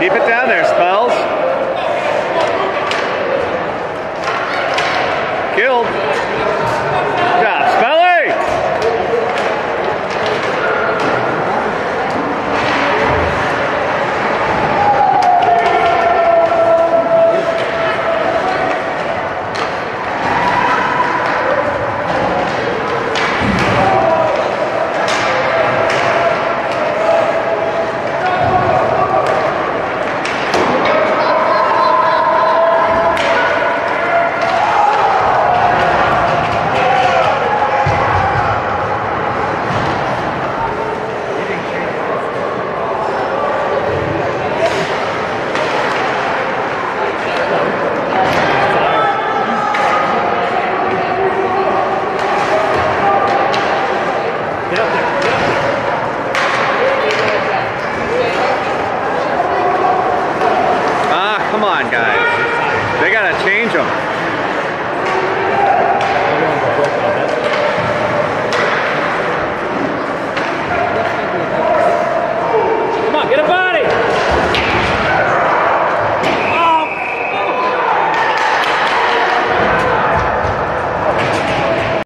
Keep it down there, spells. Killed. Good job, Speller. Come on, guys. They gotta change them.